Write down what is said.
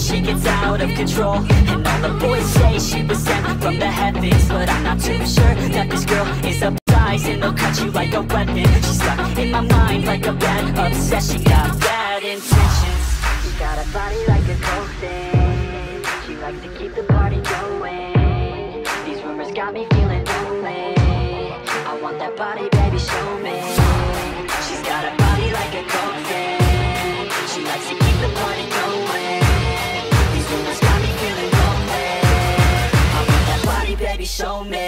She gets out of control. And all the boys say she was sent from the heavens But I'm not too sure That this girl is a prize And they'll cut you like a weapon. She's stuck in my mind Like a bad obsession. She Got bad intentions. She got a body like a coke thing. She likes to keep the party going. These rumors got me feeling lonely. I want that body, baby, show me show me